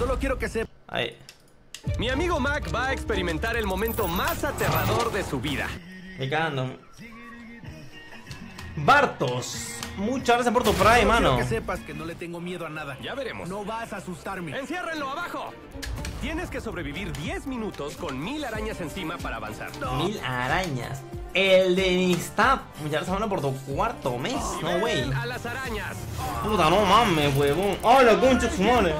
Solo quiero que sepa. Ahí. Mi amigo Mac va a experimentar el momento más aterrador de su vida. Me cagando. Bartos. Muchas gracias por tu Prime, mano. Quiero que sepas que no le tengo miedo a nada. Ya veremos. No vas a asustarme. ¡Enciérrenlo abajo! Tienes que sobrevivir 10 minutos con mil arañas encima para avanzar. Mil arañas. El de Nistap. Muchas gracias, mano, por tu cuarto mes. No, ¡Ven güey. a las arañas! Puta, no mames, huevón. ¡Hola, su madre!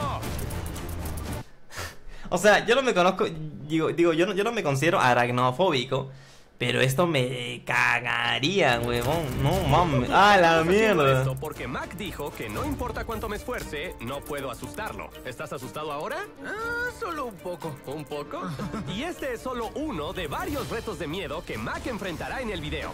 O sea, yo no me conozco, digo, digo yo, no, yo no me considero aracnofóbico, pero esto me cagaría, huevón. No mames. ¡Ah, la mierda! esto porque Mac dijo que no importa cuánto me esfuerce, no puedo asustarlo. ¿Estás asustado ahora? Ah, solo un poco. ¿Un poco? y este es solo uno de varios retos de miedo que Mac enfrentará en el video.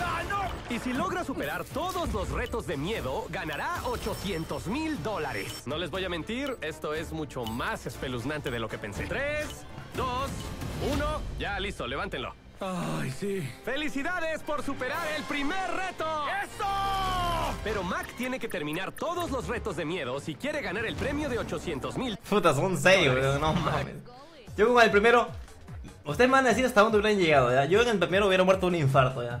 ¡Ah, no! Y si logra superar todos los retos de miedo, ganará 800 mil dólares. No les voy a mentir, esto es mucho más espeluznante de lo que pensé. 3, 2, 1, ya listo, levántenlo. Ay, sí. ¡Felicidades por superar el primer reto! ¡Eso! Pero Mac tiene que terminar todos los retos de miedo si quiere ganar el premio de 800 mil. Puta, son seis, weón. No mames. Yo con el primero. Ustedes me van a decir hasta dónde hubieran llegado, ¿ya? Yo en el primero hubiera muerto un infarto, ¿ya?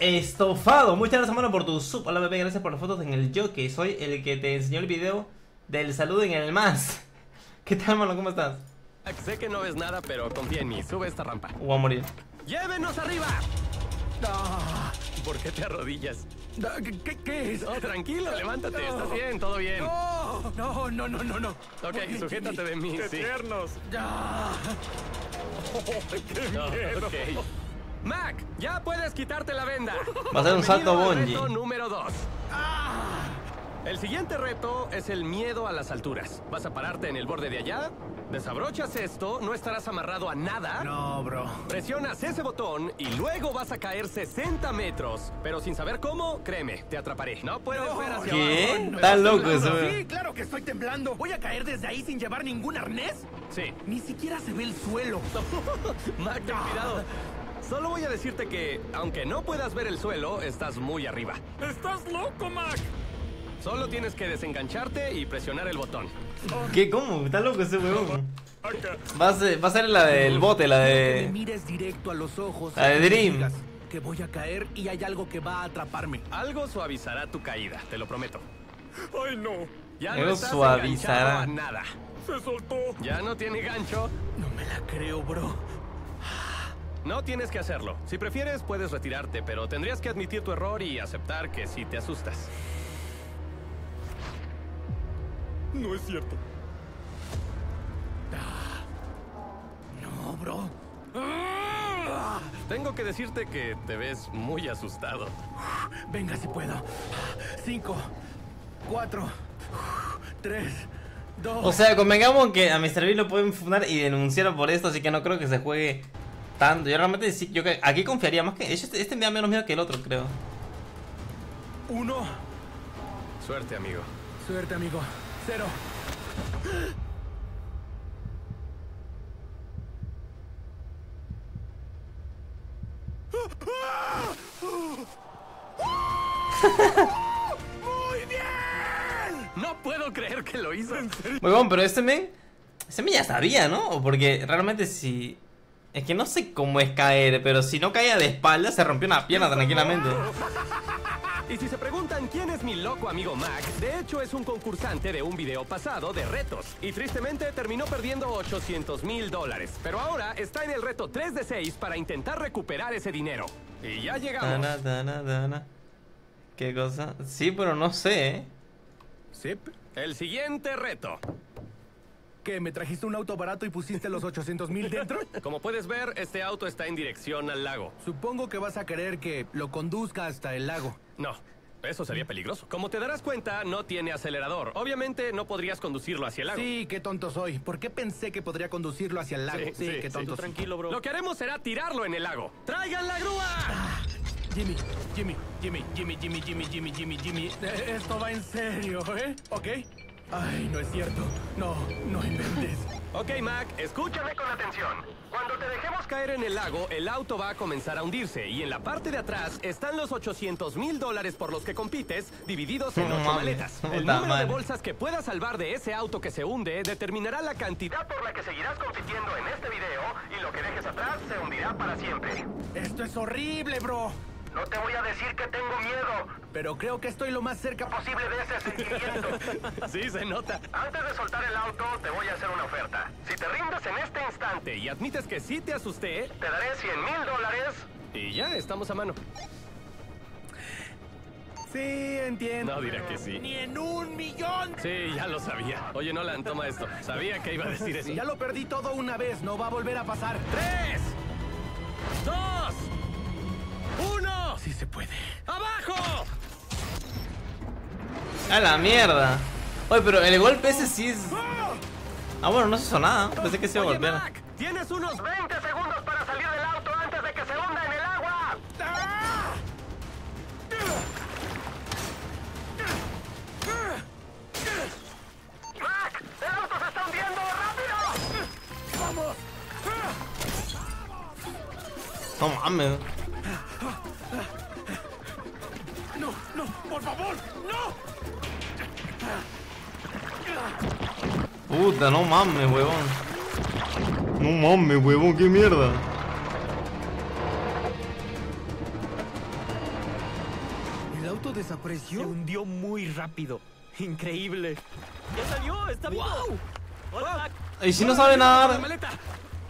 Estofado, muchas gracias, mano, por tu sub. Hola, bebé, gracias por las fotos en el jockey. Soy el que te enseñó el video del saludo en el más. ¿Qué tal, mano? ¿Cómo estás? Sé que no ves nada, pero confía en mí. Sube esta rampa. Voy a morir. ¡Llévenos arriba! Ah, ¿Por qué te arrodillas? ah, ¿Qué, qué, qué es? Oh, tranquilo, levántate. Estás bien, todo bien. No, no, no, no, no, no. Ok, sujétate de mí, sí. Ya. Oh, ok. Mac, ya puedes quitarte la venda. Va a ser un salto bungee. reto número 2. El siguiente reto es el miedo a las alturas. Vas a pararte en el borde de allá, desabrochas esto, no estarás amarrado a nada. No, bro. Presionas ese botón y luego vas a caer 60 metros. Pero sin saber cómo, créeme, te atraparé. No puedes ver hacia ¿Qué? abajo. ¿Me Está estás loco eso, Sí, claro que estoy temblando. ¿Voy a caer desde ahí sin llevar ningún arnés? Sí. Ni siquiera se ve el suelo. Mac, ten cuidado. Solo voy a decirte que, aunque no puedas ver el suelo, estás muy arriba. ¡Estás loco, Mac! Solo tienes que desengancharte y presionar el botón. ¿Qué? ¿Cómo? Está loco ese huevón. Va a ser, va a ser la del bote, la Me de. mires directo a los ojos. La de Dream. Que voy a caer y hay algo que va a atraparme. Algo suavizará tu caída, te lo prometo. ¡Ay, no! Ya Algo no estás suavizará. enganchado a nada. ¡Se soltó! Ya no tiene gancho. No me la creo, bro. No tienes que hacerlo. Si prefieres, puedes retirarte, pero tendrías que admitir tu error y aceptar que sí te asustas. No es cierto. No, bro. Ah. Tengo que decirte que te ves muy asustado. Venga, si puedo. Cinco, cuatro, tres, dos. O sea, convengamos que a Mr. Beast lo pueden fundar y denunciar por esto, así que no creo que se juegue tanto. Yo realmente sí, yo que- aquí confiaría más que. Este, este me da menos miedo que el otro, creo. uno. Suerte, amigo. Suerte, amigo. Cero. ¡Muy bien! No puedo creer que lo hizo. Muy bueno, pero este men. Este men ya sabía, ¿no? Porque realmente si. Es que no sé cómo es caer, pero si no caía de espalda, se rompió una pierna tranquilamente. Y si se preguntan quién es mi loco amigo Mac, de hecho es un concursante de un video pasado de retos. Y tristemente terminó perdiendo 800 mil dólares. Pero ahora está en el reto 3 de 6 para intentar recuperar ese dinero. Y ya llegamos. Tana, tana, tana. ¿Qué cosa? Sí, pero no sé, ¿eh? Sip. El siguiente reto. ¿Qué? ¿Me trajiste un auto barato y pusiste los 800 mil dentro? Como puedes ver, este auto está en dirección al lago. Supongo que vas a querer que lo conduzca hasta el lago. No, eso sería peligroso. Como te darás cuenta, no tiene acelerador. Obviamente no podrías conducirlo hacia el lago. Sí, qué tonto soy. ¿Por qué pensé que podría conducirlo hacia el lago? Sí, qué tonto. Soy. tranquilo, bro. Lo que haremos será tirarlo en el lago. ¡Traigan la grúa! Jimmy, Jimmy, Jimmy, Jimmy, Jimmy, Jimmy, Jimmy, Jimmy, Jimmy. Eh, Esto va en serio, ¿eh? ¿Ok? Ay, no es cierto. No, no inventes. Ok, Mac, escúchame con atención. Cuando te dejemos caer en el lago, el auto va a comenzar a hundirse. Y en la parte de atrás están los 800 mil dólares por los que compites, divididos en ocho maletas. El número de bolsas que puedas salvar de ese auto que se hunde determinará la cantidad por la que seguirás compitiendo en este video. Y lo que dejes atrás se hundirá para siempre. Esto es horrible, bro. No te voy a decir que tengo miedo. Pero creo que estoy lo más cerca posible. de ese sentimiento. sí, se nota. Antes de soltar el auto, te voy a hacer una oferta. Si te rindes en este instante y admites que sí te asusté, te daré 100 mil dólares. Y ya estamos a mano. Sí, entiendo. No dirá que sí. Ni en un millón. Sí, ya lo sabía. Oye, Nolan, toma esto. Sabía que iba a decir eso. Ya lo perdí todo una vez. No va a volver a pasar. ¡Tres! ¡Dos! ¡Uno! Sí se puede. ¡Abajo! A la mierda. Oye, pero el golpe ese sí es. Ah, bueno, no se hizo nada. Pensé que se iba a golpear. Mac, tienes unos 20 segundos para salir del auto antes de que se hunda en el agua. ¡Mac! ¡El auto se está hundiendo! ¡Rápido! ¡Vamos! No mames. Puta, no mames, huevón. No mames, huevón, qué mierda. El auto desapareció. Se hundió muy rápido. Increíble. ¡Ya salió! ¡Está vivo! ¡Hola, Mac! Y si no sabe ¡La nadar. maleta!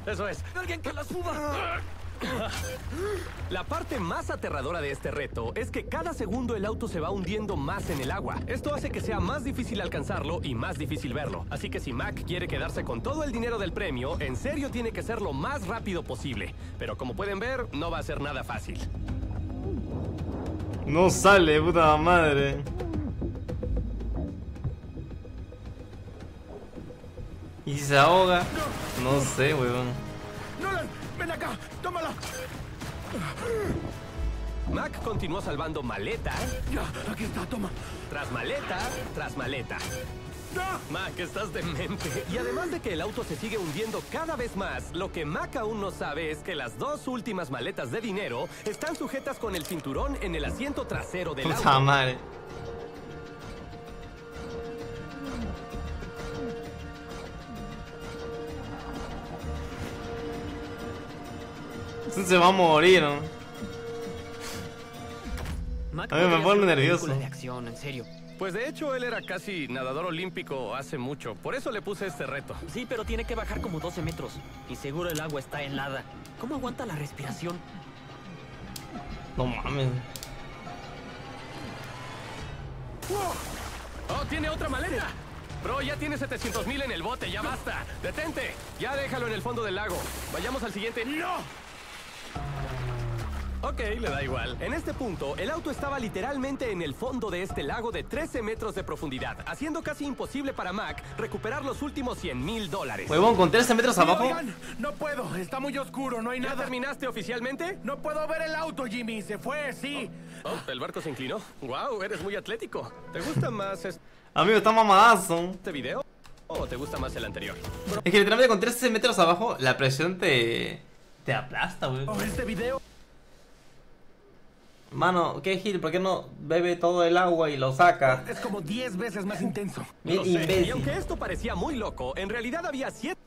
Eso es. ¡Alguien que la suba! La parte más aterradora de este reto es que cada segundo el auto se va hundiendo más en el agua. Esto hace que sea más difícil alcanzarlo y más difícil verlo. Así que si Mac quiere quedarse con todo el dinero del premio, en serio tiene que ser lo más rápido posible. Pero como pueden ver, no va a ser nada fácil. No sale, puta madre. ¿Y se ahoga? No sé, huevón. ¡Nolan! ¡Ven acá! ¡Tómala! Mac continuó salvando maleta Ya, aquí está, toma. tras maleta tras maleta. Mac, estás demente. Y además de que el auto se sigue hundiendo cada vez más, lo que Mac aún no sabe es que las dos últimas maletas de dinero están sujetas con el cinturón en el asiento trasero del Puta auto. madre. Se va a morir, ¿no? A mí me pone nervioso. de acción, en serio. Pues de hecho él era casi nadador olímpico hace mucho, por eso le puse este reto. Sí, pero tiene que bajar como 12 metros. Y seguro el agua está helada. ¿Cómo aguanta la respiración? No mames. ¡Oh, tiene otra maleta! Bro, ya tiene 700 mil en el bote, ya basta. ¡Detente! Ya déjalo en el fondo del lago. Vayamos al siguiente. ¡No! Ok, le da igual. En este punto, el auto estaba literalmente en el fondo de este lago de 13 metros de profundidad, haciendo casi imposible para Mac recuperar los últimos 100 mil dólares. Huevón, con 13 metros abajo. Oigan, no puedo. Está muy oscuro. No hay ¿Ya nada. terminaste oficialmente? No puedo ver el auto, Jimmy. Se fue, sí. Oh, el barco se inclinó. ¡Wow! Eres muy atlético. ¿Te gusta más Amigo, está mamadazo. este video o te gusta más el anterior? Es que literalmente con 13 metros abajo, la presión te. te aplasta, weón. Oh, este video. Mano, ¿qué Gil? ¿Por qué no bebe todo el agua y lo saca? Es como 10 veces más intenso. Bien Y aunque esto parecía muy loco, en realidad había siete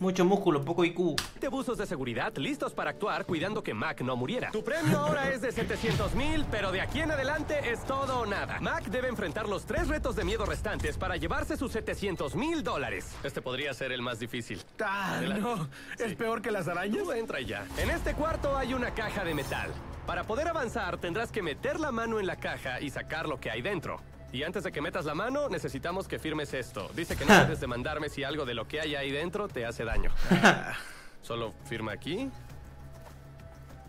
Mucho músculo, poco IQ. buzos de seguridad listos para actuar cuidando que Mac no muriera. Tu premio ahora es de 700 mil, pero de aquí en adelante es todo o nada. Mac debe enfrentar los tres retos de miedo restantes para llevarse sus 700 mil dólares. Este podría ser el más difícil. Ah, no. ¿Es peor que las arañas? Tú entra ya. En este cuarto hay una caja de metal. Para poder avanzar tendrás que meter la mano en la caja y sacar lo que hay dentro. Y antes de que metas la mano, necesitamos que firmes esto. Dice que no puedes demandarme si algo de lo que hay ahí dentro te hace daño. Solo firma aquí.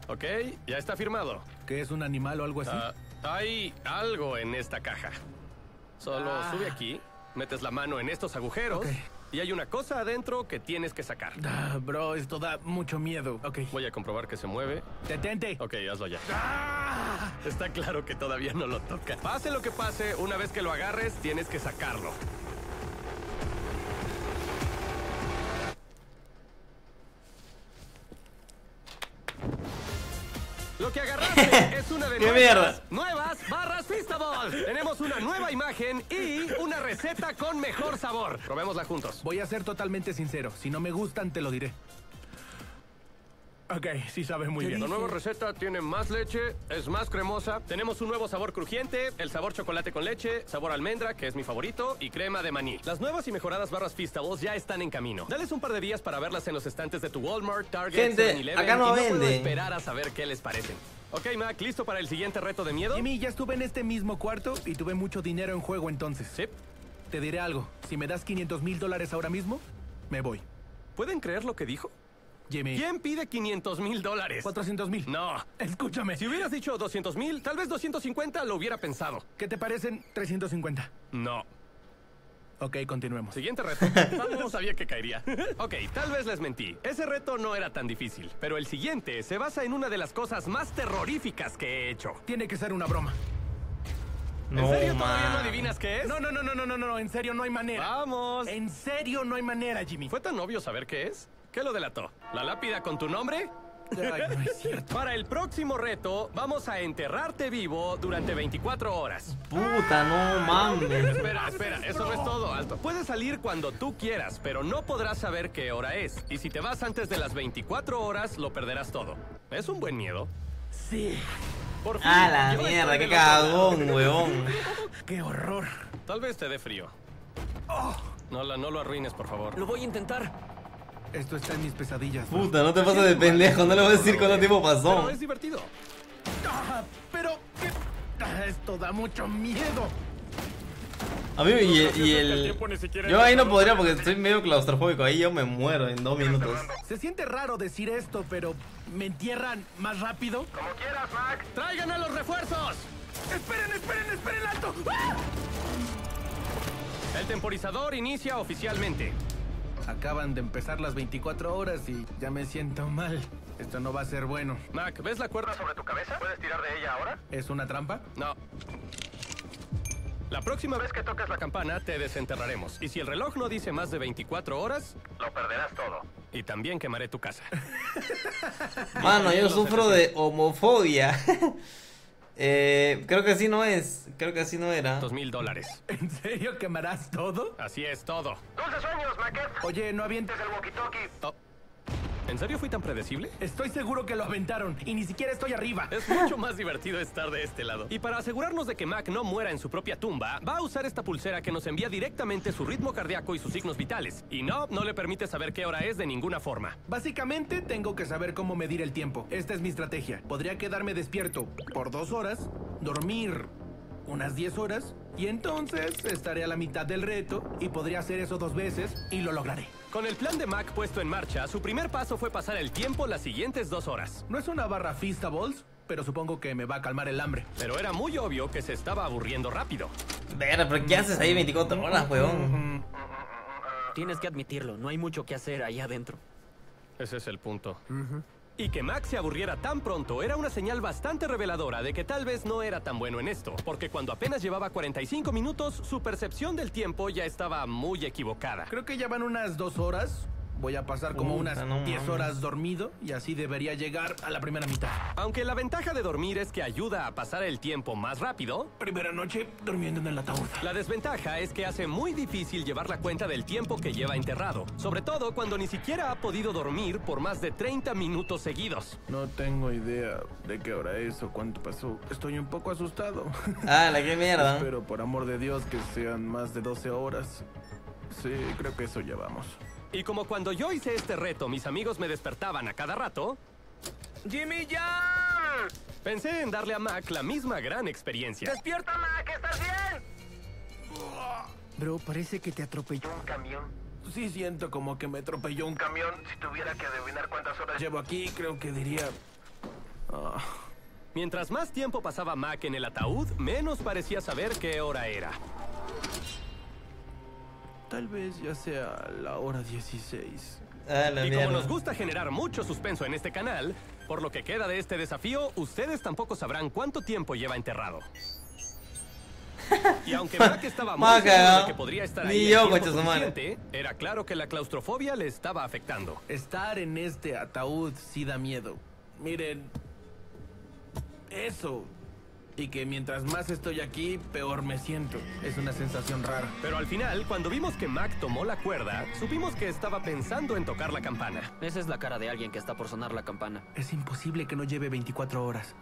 Ok, ya está firmado. ¿Que es un animal o algo así? Ah, hay algo en esta caja. Solo Ah. sube aquí, metes la mano en estos agujeros Ok. Y hay una cosa adentro que tienes que sacar. Ah, bro, esto da mucho miedo. Ok. Voy a comprobar que se mueve. ¡Detente! Ok, hazlo ya. Ah. Está claro que todavía no lo toca. Pase lo que pase, una vez que lo agarres, tienes que sacarlo. ¡Lo que agarraste! Una de ¡Qué nuestras mierda! nuevas barras Feastable. Tenemos una nueva imagen y una receta con mejor sabor. Probémosla juntos. Voy a ser totalmente sincero. Si no me gustan, te lo diré. Ok, sí sabes muy bien. La nueva receta tiene más leche, es más cremosa. Tenemos un nuevo sabor crujiente, el sabor chocolate con leche, sabor almendra, que es mi favorito, y crema de maní. Las nuevas y mejoradas barras Feastables ya están en camino. Dales un par de días para verlas en los estantes de tu Walmart, Target, Gente, 7-Eleven, acá no y no puedo esperar a saber qué les parecen. Ok, Mac, ¿listo para el siguiente reto de miedo? Jimmy, ya estuve en este mismo cuarto y tuve mucho dinero en juego entonces. Sí. Te diré algo. Si me das 500 mil dólares ahora mismo, me voy. ¿Pueden creer lo que dijo? Jimmy. ¿Quién pide 500 mil dólares? 400 mil. No. Escúchame. Si hubieras dicho 200 mil, tal vez 250 lo hubiera pensado. ¿Qué te parecen 350? No. Ok, continuemos. Siguiente reto. No sabía que caería. Ok, tal vez les mentí. Ese reto no era tan difícil. Pero el siguiente se basa en una de las cosas más terroríficas que he hecho. Tiene que ser una broma. ¿En serio todavía no adivinas qué es? No, no, no, no, no, no, no. En serio, no hay manera. Vamos. En serio, no hay manera, Jimmy. ¿Fue tan obvio saber qué es? ¿Qué lo delató? ¿La lápida con tu nombre? No. Para el próximo reto, vamos a enterrarte vivo durante 24 horas. Puta, no mames. Espera, espera, eso no es todo, alto. Puedes salir cuando tú quieras, pero no podrás saber qué hora es. Y si te vas antes de las 24 horas, lo perderás todo. Es un buen miedo. Sí. Por fin, Ah, la mierda, qué cagón, weón. Qué horror. Tal vez te dé frío. No, la, no lo arruines, por favor. Lo voy a intentar. Esto está en mis pesadillas. Puta, no te pases de pendejo, no le voy a decir cuánto tiempo Pero pasó. es divertido. Ah, pero ¿qué? Ah, esto da mucho miedo. A mí y, el- y el... Yo ahí no podría porque estoy medio claustrofóbico, ahí yo me muero en dos minutos. Se siente raro decir esto, pero ¿me entierran más rápido? Como quieras, Mac. ¡Traigan a los refuerzos! ¡Esperen, esperen, esperen, alto! ¡Ah! El temporizador inicia oficialmente. Acaban de empezar las 24 horas y ya me siento mal. Esto no va a ser bueno. Mac, ¿ves la cuerda sobre tu cabeza? ¿Puedes tirar de ella ahora? ¿Es una trampa? No. La próxima vez que toques la campana, te desenterraremos. Y si el reloj no dice más de 24 horas, lo perderás todo. Y también quemaré tu casa. Mano, yo sufro de homofobia. eh, creo que así no es, creo que así no era. Dos mil dólares. ¿En serio quemarás todo? Así es todo. ¡Dulces sueños, Oye, no avientes el... Oh. ¿En serio fui tan predecible? Estoy seguro que lo aventaron y ni siquiera estoy arriba. Es mucho más divertido estar de este lado. Y para asegurarnos de que Mac no muera en su propia tumba, va a usar esta pulsera que nos envía directamente su ritmo cardíaco y sus signos vitales. Y no, no le permite saber qué hora es de ninguna forma. Básicamente tengo que saber cómo medir el tiempo. Esta es mi estrategia. Podría quedarme despierto por dos horas, dormir unas 10 horas y entonces estaré a la mitad del reto y podría hacer eso dos veces y lo lograré. Con el plan de Mac puesto en marcha, su primer paso fue pasar el tiempo las siguientes dos horas. No es una barra Feastables, pero supongo que me va a calmar el hambre. Pero era muy obvio que se estaba aburriendo rápido. Ver, pero ¿qué haces ahí 24 horas, weón? Tienes que admitirlo, no hay mucho que hacer allá adentro. Ese es el punto. Y que Mac se aburriera tan pronto era una señal bastante reveladora de que tal vez no era tan bueno en esto, porque cuando apenas llevaba 45 minutos, su percepción del tiempo ya estaba muy equivocada. Creo que ya van unas dos horas. Voy a pasar como Puta, unas no 10 mames. horas dormido y así debería llegar a la primera mitad. Aunque la ventaja de dormir es que ayuda a pasar el tiempo más rápido, Primera noche durmiendo en el ataúd. la desventaja es que hace muy difícil llevar la cuenta del tiempo que lleva enterrado, sobre todo cuando ni siquiera ha podido dormir por más de 30 minutos seguidos. No tengo idea de qué hora es o cuánto pasó. Estoy un poco asustado. Ah, la que mierda. Pero por amor de Dios que sean más de 12 horas. Sí, creo que eso ya vamos. Y como cuando yo hice este reto, mis amigos me despertaban a cada rato, ¡Jimmy, ya! pensé en darle a Mac la misma gran experiencia. ¡Despierta, Mac! ¿Estás bien? Bro, parece que te atropelló. un camión. Sí siento como que me atropelló un camión. Camión, si tuviera que adivinar cuántas horas Llevo aquí, creo que diría... Ah, Mientras más tiempo pasaba Mac en el ataúd, menos parecía saber qué hora era. Tal vez ya sea la hora 16. Ah, la Y como nos gusta generar mucho suspenso en este canal, por lo que queda de este desafío, ustedes tampoco sabrán cuánto tiempo lleva enterrado. Y aunque Mac estaba muy seguro de que podría estar Ni ahí yo, suficiente, era claro que la claustrofobia le estaba afectando. Estar en este ataúd sí da miedo. Miren, eso. Y que mientras más estoy aquí, peor me siento. Es una sensación rara. Pero al final, cuando vimos que Mac tomó la cuerda, supimos que estaba pensando en tocar la campana. Esa es la cara de alguien que está por sonar la campana. Es imposible que no lleve 24 horas.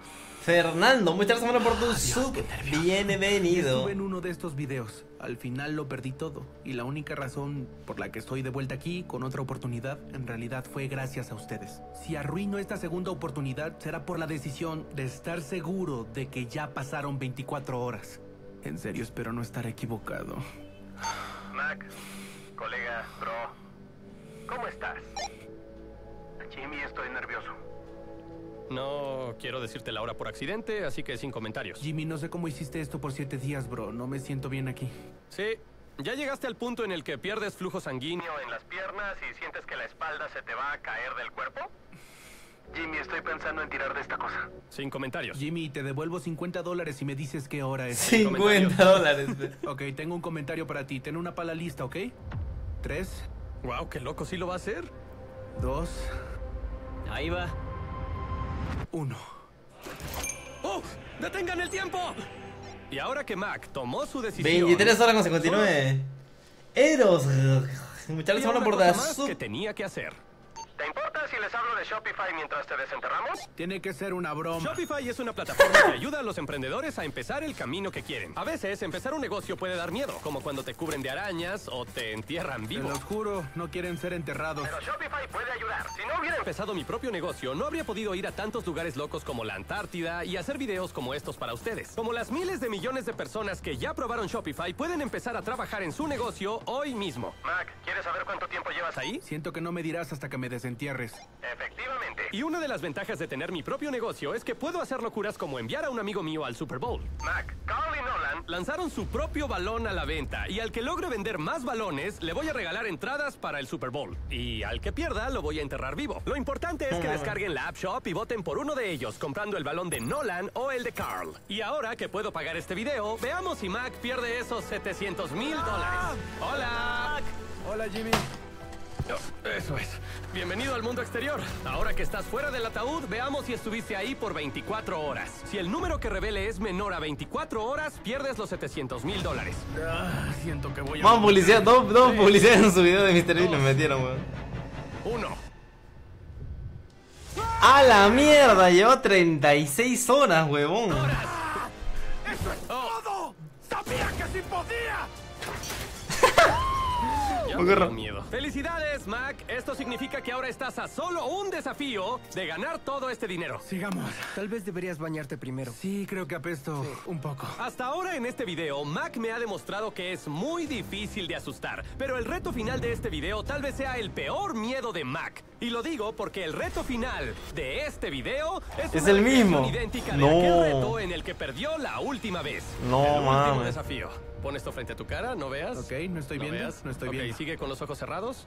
Fernando, muchas gracias por tu sub. Bienvenido. Estuve en uno de estos videos. Al final lo perdí todo. Y la única razón por la que estoy de vuelta aquí con otra oportunidad, en realidad fue gracias a ustedes. Si arruino esta segunda oportunidad, será por la decisión de estar seguro de que ya pasaron 24 horas. En serio, espero no estar equivocado. Mac, colega, bro, ¿cómo estás? Jimmy, estoy nervioso. No quiero decirte la hora por accidente, así que sin comentarios. Jimmy, no sé cómo hiciste esto por siete días, bro. No me siento bien aquí. Sí, ya llegaste al punto en el que pierdes flujo sanguíneo en las piernas y sientes que la espalda se te va a caer del cuerpo. Jimmy, estoy pensando en tirar de esta cosa. Sin comentarios. Jimmy, te devuelvo 50 dólares y me dices qué hora es. 50 dólares. Ok, tengo un comentario para ti. Ten una pala lista, ¿ok? Tres, Wow, qué loco, sí lo va a hacer. dos, Ahí va. Uno. ¡Oh! ¡Detengan el tiempo! Y ahora que Mac tomó su decisión. 23 horas con 59. Eros. Gracias una por que tenía que hacer. ¿Te si les hablo de Shopify mientras te desenterramos? Tiene que ser una broma. Shopify es una plataforma que ayuda a los emprendedores a empezar el camino que quieren. A veces, empezar un negocio puede dar miedo, como cuando te cubren de arañas o te entierran Te vivo. los juro, no quieren ser enterrados. Pero Shopify puede ayudar. Si no hubiera empezado mi propio negocio, no habría podido ir a tantos lugares locos como la Antártida y hacer videos como estos para ustedes. Como las miles de millones de personas que ya probaron Shopify pueden empezar a trabajar en su negocio hoy mismo. Mac, ¿quieres saber cuánto tiempo llevas? ¿Ahí? Siento que no me dirás hasta que me desentierres. Efectivamente. Y una de las ventajas de tener mi propio negocio es que puedo hacer locuras como enviar a un amigo mío al Super Bowl. Mac, Carl y Nolan Lanzaron su propio balón a la venta y al que logre vender más balones le voy a regalar entradas para el Super Bowl. Y al que pierda lo voy a enterrar vivo. Lo importante es que descarguen la App Shop y voten por uno de ellos comprando el balón de Nolan o el de Carl. Y ahora que puedo pagar este video, veamos si Mac pierde esos 700 mil dólares. ¡Hola! Hola, Jimmy. Eso es. Bienvenido al mundo exterior. Ahora que estás fuera del ataúd, veamos si estuviste ahí por 24 horas. Si el número que revele es menor a 24 horas, pierdes los 700 mil dólares. Ah, siento que voy a... Vamos, publicidad, dos, dos publicidades en su video de Mr. Beast me metieron, weón. Uno. A la mierda, llevó 36 horas, huevón. ¡Todo! ¡Sabía que sí podía! Dio miedo. ¡Felicidades, Mac! Esto significa que ahora estás a solo un desafío de ganar todo este dinero. Sigamos. Tal vez deberías bañarte primero. Sí, creo que apesto un poco. Hasta ahora en este video, Mac me ha demostrado que es muy difícil de asustar. Pero el reto final de este video tal vez sea el peor miedo de Mac. Y lo digo porque el reto final de este video es, Es una el mismo. idéntica de No. aquel reto en el que perdió la última vez. No, el último mames. desafío. Pon esto frente a tu cara, no veas. Ok, no estoy viendo, veas? no estoy Ok, viendo. sigue con los ojos cerrados.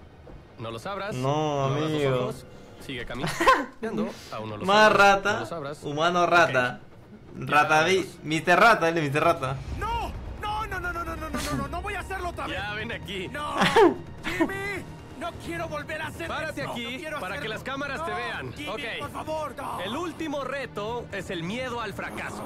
No los abras. No, los amigo. ojos. Sigue caminando. Aún no los Más abras. rata, No los abras. humano rata. Rata, vi, Mr. Rata, él es Mr. Rata. ¡No! ¡No, no, no, no, no, no, no, no, no! ¡No voy a hacerlo otra vez! Ya, ven aquí. ¡No! ¡Jimmy! ¡No quiero volver a hacer Párate eso! aquí ¡No quiero para que hacerlo! las cámaras te ¡No! vean. Jimmy, Ok. por favor, no. El último reto es el miedo al fracaso.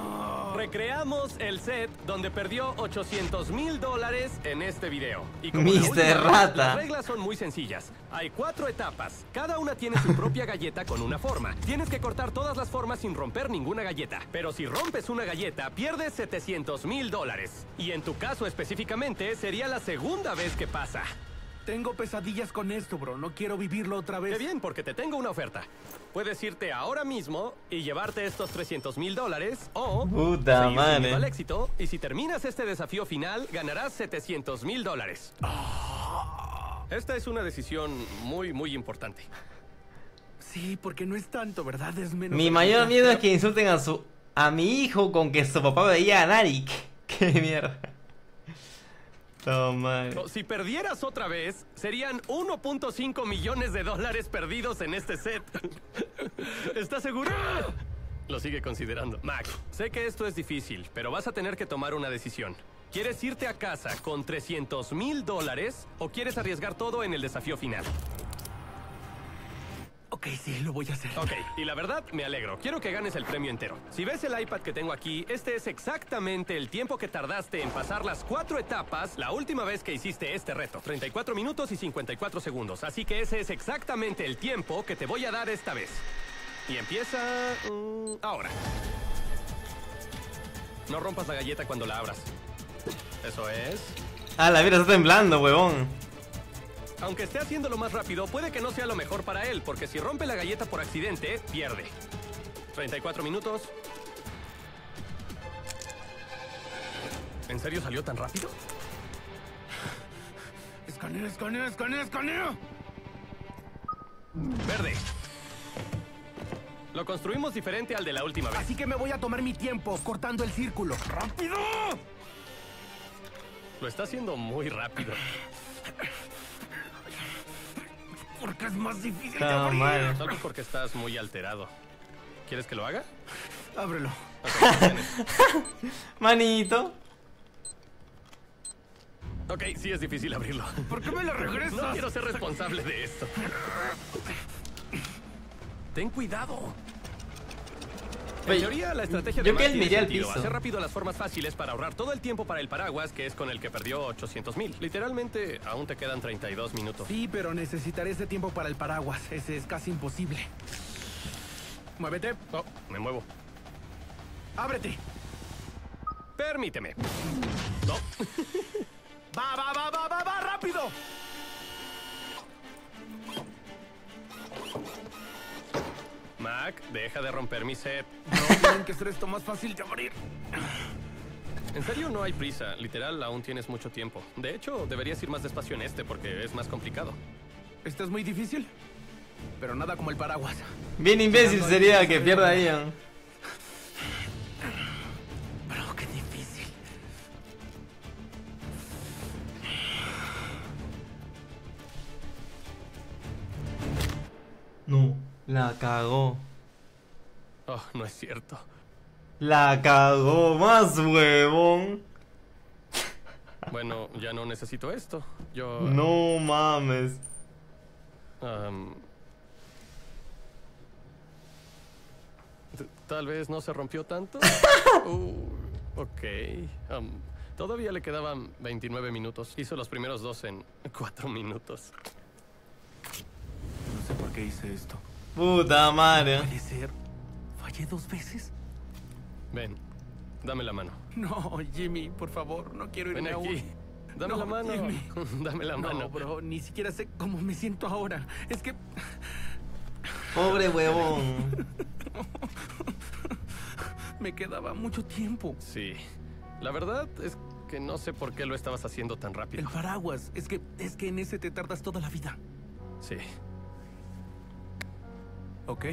Recreamos el set donde perdió 800 mil dólares en este video. Y como última Rata. Las reglas son muy sencillas. Hay cuatro etapas. Cada una tiene su propia galleta con una forma. Tienes que cortar todas las formas sin romper ninguna galleta. Pero si rompes una galleta, pierdes 700 mil dólares. Y en tu caso específicamente, sería la segunda vez que pasa. Tengo pesadillas con esto, bro. No quiero vivirlo otra vez. Qué bien, porque te tengo una oferta. Puedes irte ahora mismo y llevarte estos 300 mil dólares o Puta madre. al éxito y si terminas este desafío final ganarás 700 mil dólares. Esta es una decisión muy, muy importante. Sí, porque no es tanto, ¿verdad? Es menos... Mi mayor miedo es que insulten a su a mi hijo con que su papá veía a Narik. Qué mierda. Toma. O, Si perdieras otra vez, serían 1.5 millones de dólares perdidos en este set. ¿Estás seguro? Lo sigue considerando. Mac, sé que esto es difícil, pero vas a tener que tomar una decisión. ¿Quieres irte a casa con 300 mil dólares o quieres arriesgar todo en el desafío final? Ok, sí, lo voy a hacer. Ok, y la verdad, me alegro. Quiero que ganes el premio entero. Si ves el iPad que tengo aquí, este es exactamente el tiempo que tardaste en pasar las cuatro etapas la última vez que hiciste este reto. 34 minutos y 54 segundos. Así que ese es exactamente el tiempo que te voy a dar esta vez. Y empieza... mm, ahora. No rompas la galleta cuando la abras. Eso es. Ah, la vida está temblando, huevón. Aunque esté haciéndolo más rápido, puede que no sea lo mejor para él, porque si rompe la galleta por accidente, pierde. 34 minutos. ¿En serio salió tan rápido? Escaneo, escaneo, escaneo, escaneo. Verde. Lo construimos diferente al de la última vez. Así que me voy a tomar mi tiempo cortando el círculo. ¡Rápido! Lo está haciendo muy rápido. Porque es más difícil de abrir. Tal vez porque estás muy alterado. ¿Quieres que lo haga? Ábrelo. Manito. Ok, sí es difícil abrirlo. ¿Por qué me lo regresas? No quiero ser responsable de esto. Ten cuidado. En teoría, la estrategia yo de que él me tiene iría al piso. Hacer rápido las formas fáciles para ahorrar todo el tiempo para el paraguas, que es con el que perdió 800 mil. Literalmente, aún te quedan 32 minutos. Sí, pero necesitaré ese tiempo para el paraguas. Ese es casi imposible. Muévete. Oh, me muevo. Ábrete. Permíteme. No. Va, va, va, va, va, va, rápido. Deja de romper mi set. No, tienen que hacer esto más fácil de abrir. En serio, no hay prisa. Literal, aún tienes mucho tiempo. De hecho, deberías ir más despacio en este porque es más complicado. Esto es muy difícil, pero nada como el paraguas. Bien imbécil sería que pierda ahí. ¿eh? Bro, qué difícil. No, la cagó. Oh, no es cierto. La cagó más, huevón. Bueno, ya no necesito esto. Yo... No mames. Tal vez no se rompió tanto. Uh, ok. Todavía le quedaban 29 minutos. Hizo los primeros dos en 4 minutos. No sé por qué hice esto. Puta madre. ¿Puede ser? ¿Fallé dos veces? Ven, dame la mano. No, Jimmy, por favor, no quiero Ven irme aquí. aún. Dame No, la mano. Jimmy. Dame la mano. No, bro, ni siquiera sé cómo me siento ahora. Es que Pobre huevón. me quedaba mucho tiempo. Sí. La verdad es que no sé por qué lo estabas haciendo tan El rápido. paraguas, es que es que en ese te tardas toda la vida. Sí. ¿Ok?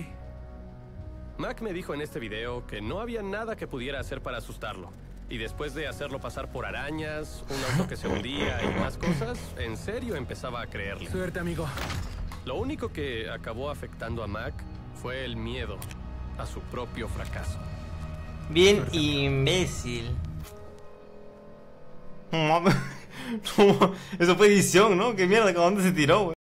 Mac me dijo en este video que no había nada que pudiera hacer para asustarlo. Y después de hacerlo pasar por arañas, un auto que se hundía y más cosas, en serio empezaba a creerle. Suerte, amigo. Lo único que acabó afectando a Mac fue el miedo a su propio fracaso. Bien imbécil. Eso fue edición, ¿no? ¿Qué mierda? ¿A dónde se tiró, güey?